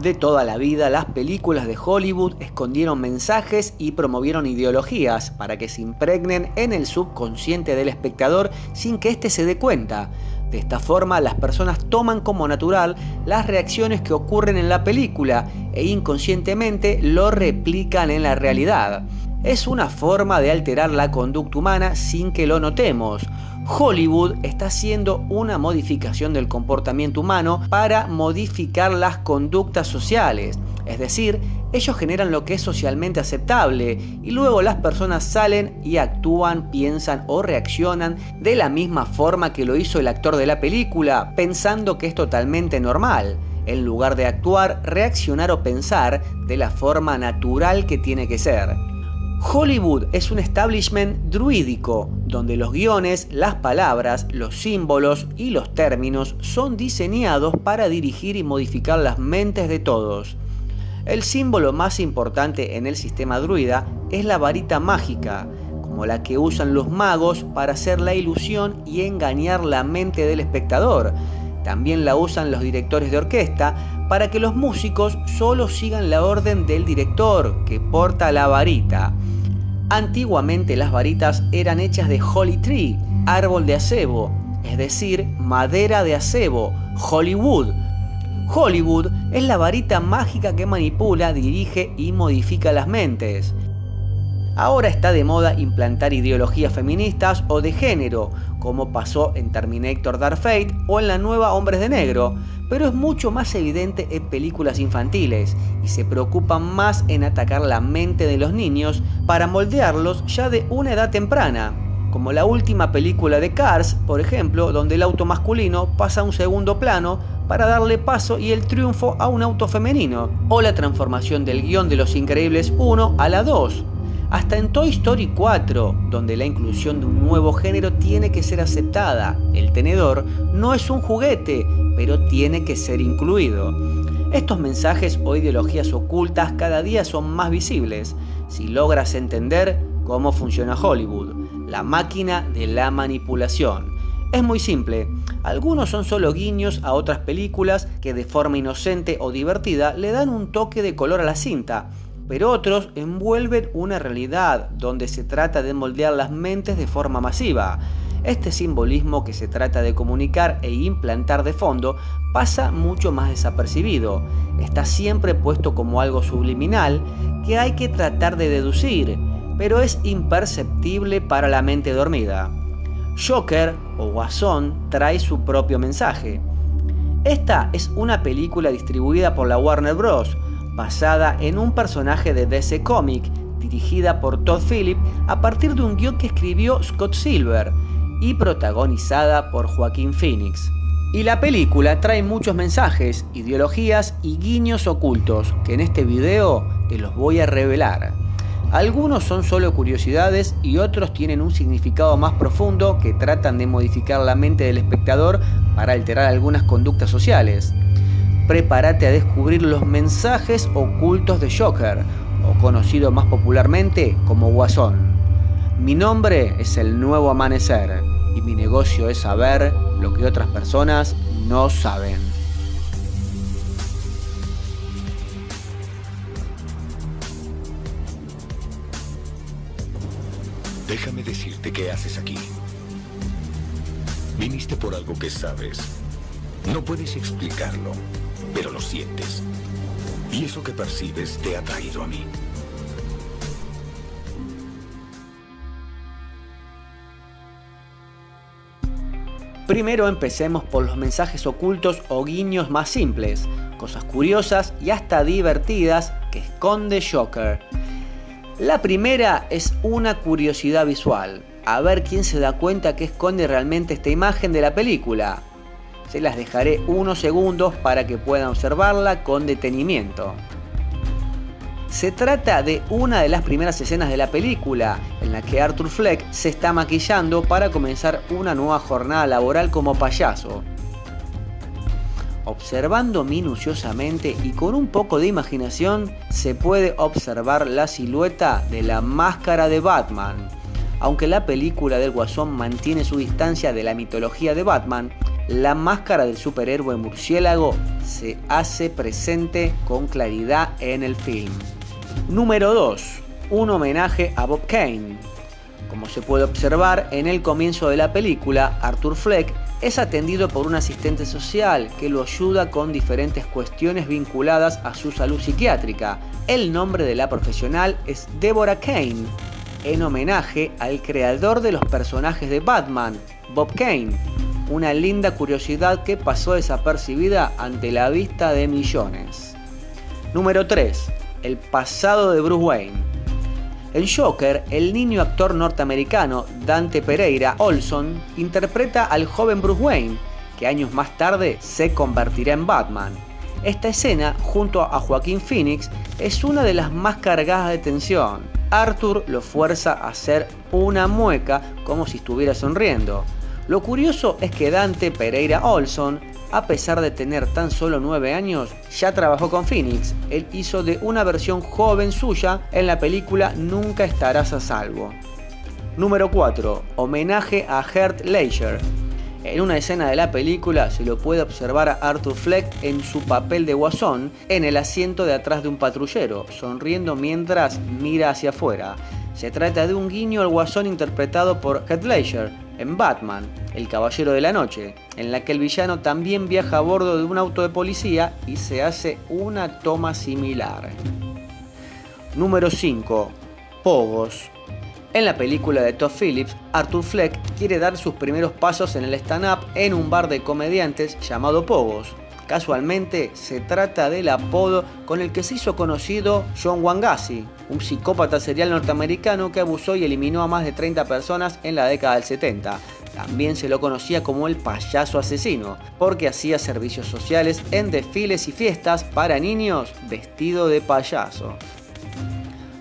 De toda la vida, las películas de Hollywood escondieron mensajes y promovieron ideologías para que se impregnen en el subconsciente del espectador sin que éste se dé cuenta. De esta forma, las personas toman como natural las reacciones que ocurren en la película e inconscientemente lo replican en la realidad. Es una forma de alterar la conducta humana sin que lo notemos. Hollywood está haciendo una modificación del comportamiento humano para modificar las conductas sociales. Es decir, ellos generan lo que es socialmente aceptable y luego las personas salen y actúan, piensan o reaccionan de la misma forma que lo hizo el actor de la película, pensando que es totalmente normal. En lugar de actuar, reaccionar o pensar de la forma natural que tiene que ser. Hollywood es un establishment druídico, donde los guiones, las palabras, los símbolos y los términos son diseñados para dirigir y modificar las mentes de todos. El símbolo más importante en el sistema druida es la varita mágica, como la que usan los magos para hacer la ilusión y engañar la mente del espectador. También la usan los directores de orquesta para que los músicos solo sigan la orden del director, que porta la varita. Antiguamente las varitas eran hechas de holly tree, árbol de acebo, es decir, madera de acebo, Hollywood. Hollywood es la varita mágica que manipula, dirige y modifica las mentes. Ahora está de moda implantar ideologías feministas o de género, como pasó en Terminator Dark Fate o en la nueva Hombres de Negro, pero es mucho más evidente en películas infantiles y se preocupan más en atacar la mente de los niños para moldearlos ya de una edad temprana, como la última película de Cars, por ejemplo, donde el auto masculino pasa a un segundo plano para darle paso y el triunfo a un auto femenino, o la transformación del guion de Los Increíbles 1 a la 2, hasta en Toy Story 4, donde la inclusión de un nuevo género tiene que ser aceptada. El tenedor no es un juguete, pero tiene que ser incluido. Estos mensajes o ideologías ocultas cada día son más visibles, si logras entender cómo funciona Hollywood, la máquina de la manipulación. Es muy simple, algunos son solo guiños a otras películas que de forma inocente o divertida le dan un toque de color a la cinta, pero otros envuelven una realidad donde se trata de moldear las mentes de forma masiva. Este simbolismo que se trata de comunicar e implantar de fondo pasa mucho más desapercibido. Está siempre puesto como algo subliminal que hay que tratar de deducir, pero es imperceptible para la mente dormida. Joker o Guasón trae su propio mensaje. Esta es una película distribuida por la Warner Bros basada en un personaje de DC Comic, dirigida por Todd Phillips a partir de un guion que escribió Scott Silver y protagonizada por Joaquín Phoenix. Y la película trae muchos mensajes, ideologías y guiños ocultos que en este video te los voy a revelar. Algunos son solo curiosidades y otros tienen un significado más profundo que tratan de modificar la mente del espectador para alterar algunas conductas sociales prepárate a descubrir los mensajes ocultos de Joker, o conocido más popularmente como Guasón. Mi nombre es el nuevo amanecer y mi negocio es saber lo que otras personas no saben. Déjame decirte qué haces aquí. Viniste por algo que sabes. No puedes explicarlo pero lo sientes. Y eso que percibes te ha traído a mí. Primero empecemos por los mensajes ocultos o guiños más simples, cosas curiosas y hasta divertidas que esconde Joker. La primera es una curiosidad visual, a ver quién se da cuenta que esconde realmente esta imagen de la película. Se las dejaré unos segundos para que puedan observarla con detenimiento. Se trata de una de las primeras escenas de la película, en la que Arthur Fleck se está maquillando para comenzar una nueva jornada laboral como payaso. Observando minuciosamente y con un poco de imaginación, se puede observar la silueta de la máscara de Batman. Aunque la película del Guasón mantiene su distancia de la mitología de Batman, la máscara del superhéroe murciélago se hace presente con claridad en el film. Número 2. Un homenaje a Bob Kane. Como se puede observar en el comienzo de la película, Arthur Fleck es atendido por un asistente social que lo ayuda con diferentes cuestiones vinculadas a su salud psiquiátrica. El nombre de la profesional es Deborah Kane, en homenaje al creador de los personajes de Batman, Bob Kane. Una linda curiosidad que pasó desapercibida ante la vista de millones. Número 3. El pasado de Bruce Wayne. El Joker, el niño actor norteamericano Dante Pereira Olson, interpreta al joven Bruce Wayne, que años más tarde se convertirá en Batman. Esta escena, junto a Joaquín Phoenix, es una de las más cargadas de tensión. Arthur lo fuerza a hacer una mueca como si estuviera sonriendo. Lo curioso es que Dante Pereira Olson a pesar de tener tan solo 9 años, ya trabajó con Phoenix. Él hizo de una versión joven suya en la película Nunca estarás a salvo. Número 4. Homenaje a Heath Ledger. En una escena de la película se lo puede observar a Arthur Fleck en su papel de guasón en el asiento de atrás de un patrullero, sonriendo mientras mira hacia afuera. Se trata de un guiño al guasón interpretado por Heath Ledger en Batman, El Caballero de la Noche, en la que el villano también viaja a bordo de un auto de policía y se hace una toma similar. Número 5. Pogos. En la película de Todd Phillips, Arthur Fleck quiere dar sus primeros pasos en el stand-up en un bar de comediantes llamado Pogos. Casualmente se trata del apodo con el que se hizo conocido John Wangassi, un psicópata serial norteamericano que abusó y eliminó a más de 30 personas en la década del 70. También se lo conocía como el payaso asesino, porque hacía servicios sociales en desfiles y fiestas para niños vestido de payaso.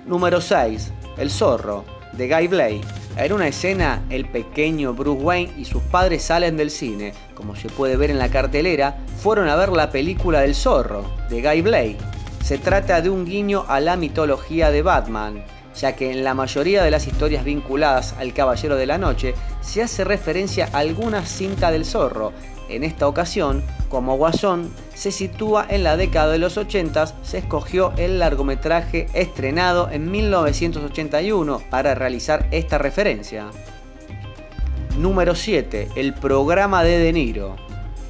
Número 6. El zorro, de Guy Blay. En una escena, el pequeño Bruce Wayne y sus padres salen del cine. Como se puede ver en la cartelera, fueron a ver la película del zorro, de Guy Blay. Se trata de un guiño a la mitología de Batman, ya que en la mayoría de las historias vinculadas al Caballero de la Noche se hace referencia a alguna cinta del zorro. En esta ocasión, como Guasón se sitúa en la década de los 80, se escogió el largometraje estrenado en 1981 para realizar esta referencia. Número 7. El programa de De Niro.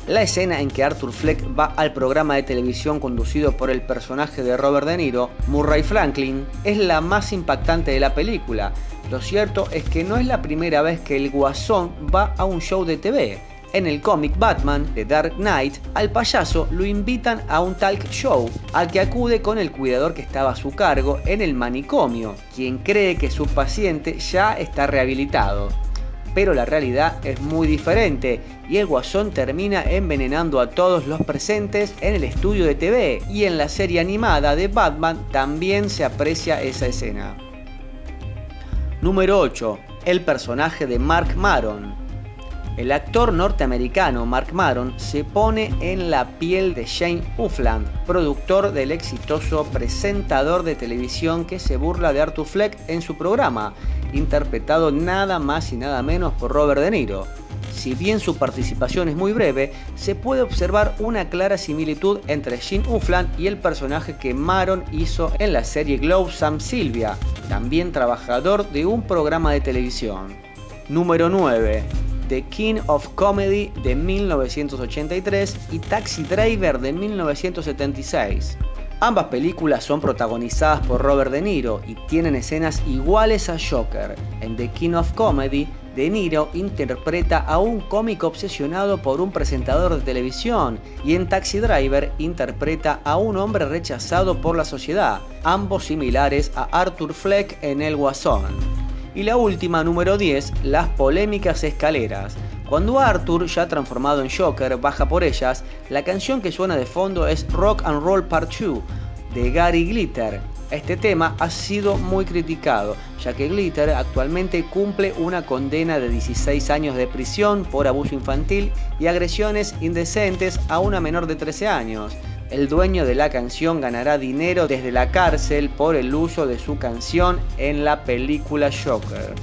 La escena en que Arthur Fleck va al programa de televisión conducido por el personaje de Robert De Niro, Murray Franklin, es la más impactante de la película. Lo cierto es que no es la primera vez que el guasón va a un show de TV en el cómic Batman de Dark Knight, al payaso lo invitan a un talk show, al que acude con el cuidador que estaba a su cargo en el manicomio, quien cree que su paciente ya está rehabilitado. Pero la realidad es muy diferente y el guasón termina envenenando a todos los presentes en el estudio de TV y en la serie animada de Batman también se aprecia esa escena. Número 8. El personaje de Mark Maron. El actor norteamericano Mark Maron se pone en la piel de Shane Ufland, productor del exitoso presentador de televisión que se burla de Arthur Fleck en su programa, interpretado nada más y nada menos por Robert De Niro. Si bien su participación es muy breve, se puede observar una clara similitud entre Shane Ufland y el personaje que Maron hizo en la serie Glow Sam Silvia, también trabajador de un programa de televisión. Número 9. The King of Comedy de 1983 y Taxi Driver de 1976. Ambas películas son protagonizadas por Robert De Niro y tienen escenas iguales a Joker. En The King of Comedy, De Niro interpreta a un cómico obsesionado por un presentador de televisión y en Taxi Driver interpreta a un hombre rechazado por la sociedad, ambos similares a Arthur Fleck en El Guasón. Y la última, número 10, las polémicas escaleras. Cuando Arthur, ya transformado en Joker, baja por ellas, la canción que suena de fondo es Rock and Roll Part 2 de Gary Glitter. Este tema ha sido muy criticado, ya que Glitter actualmente cumple una condena de 16 años de prisión por abuso infantil y agresiones indecentes a una menor de 13 años el dueño de la canción ganará dinero desde la cárcel por el uso de su canción en la película Joker.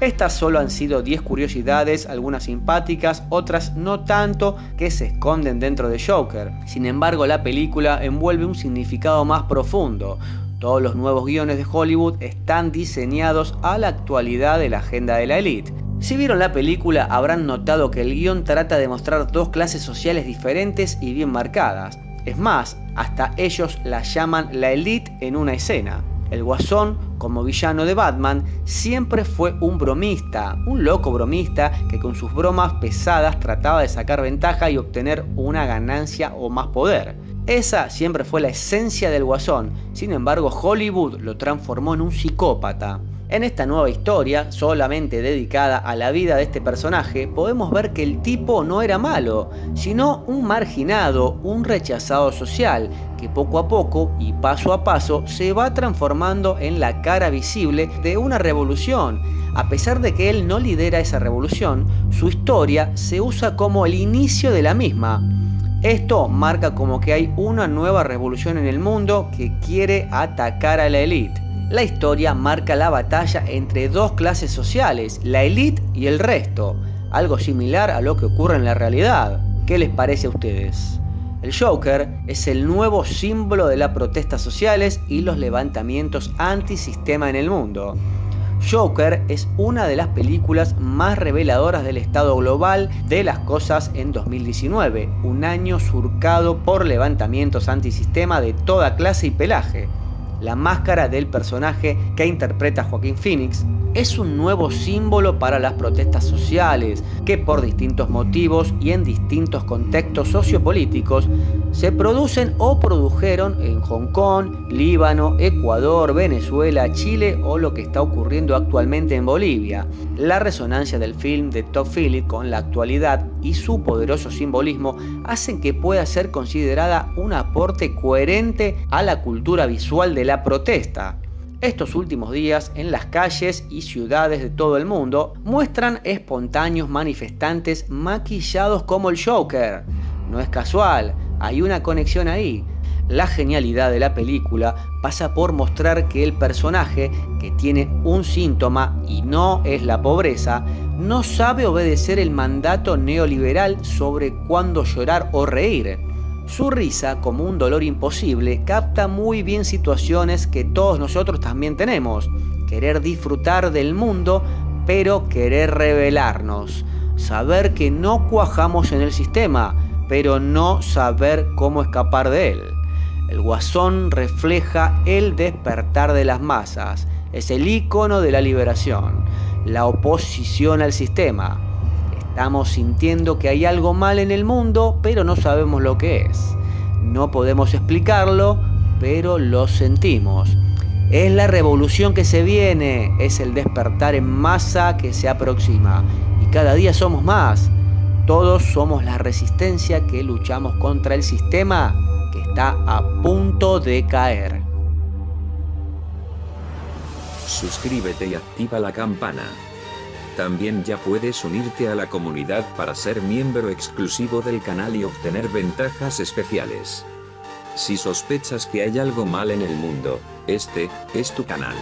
Estas solo han sido 10 curiosidades, algunas simpáticas, otras no tanto, que se esconden dentro de Joker. Sin embargo, la película envuelve un significado más profundo. Todos los nuevos guiones de Hollywood están diseñados a la actualidad de la agenda de la élite. Si vieron la película habrán notado que el guion trata de mostrar dos clases sociales diferentes y bien marcadas. Es más, hasta ellos la llaman la élite en una escena. El Guasón, como villano de Batman, siempre fue un bromista, un loco bromista que con sus bromas pesadas trataba de sacar ventaja y obtener una ganancia o más poder. Esa siempre fue la esencia del Guasón, sin embargo Hollywood lo transformó en un psicópata. En esta nueva historia, solamente dedicada a la vida de este personaje, podemos ver que el tipo no era malo, sino un marginado, un rechazado social, que poco a poco y paso a paso se va transformando en la cara visible de una revolución. A pesar de que él no lidera esa revolución, su historia se usa como el inicio de la misma. Esto marca como que hay una nueva revolución en el mundo que quiere atacar a la élite la historia marca la batalla entre dos clases sociales, la élite y el resto, algo similar a lo que ocurre en la realidad. ¿Qué les parece a ustedes? El Joker es el nuevo símbolo de las protestas sociales y los levantamientos antisistema en el mundo. Joker es una de las películas más reveladoras del estado global de las cosas en 2019, un año surcado por levantamientos antisistema de toda clase y pelaje la máscara del personaje que interpreta Joaquín Phoenix, es un nuevo símbolo para las protestas sociales que por distintos motivos y en distintos contextos sociopolíticos se producen o produjeron en Hong Kong, Líbano, Ecuador, Venezuela, Chile o lo que está ocurriendo actualmente en Bolivia. La resonancia del film de Top Phillips con la actualidad y su poderoso simbolismo hacen que pueda ser considerada un aporte coherente a la cultura visual de la protesta. Estos últimos días en las calles y ciudades de todo el mundo muestran espontáneos manifestantes maquillados como el Joker. No es casual, hay una conexión ahí. La genialidad de la película pasa por mostrar que el personaje, que tiene un síntoma y no es la pobreza, no sabe obedecer el mandato neoliberal sobre cuándo llorar o reír su risa, como un dolor imposible, capta muy bien situaciones que todos nosotros también tenemos. Querer disfrutar del mundo, pero querer revelarnos. Saber que no cuajamos en el sistema, pero no saber cómo escapar de él. El guasón refleja el despertar de las masas. Es el icono de la liberación, la oposición al sistema Estamos sintiendo que hay algo mal en el mundo, pero no sabemos lo que es. No podemos explicarlo, pero lo sentimos. Es la revolución que se viene, es el despertar en masa que se aproxima. Y cada día somos más. Todos somos la resistencia que luchamos contra el sistema que está a punto de caer. Suscríbete y activa la campana. También ya puedes unirte a la comunidad para ser miembro exclusivo del canal y obtener ventajas especiales. Si sospechas que hay algo mal en el mundo, este es tu canal.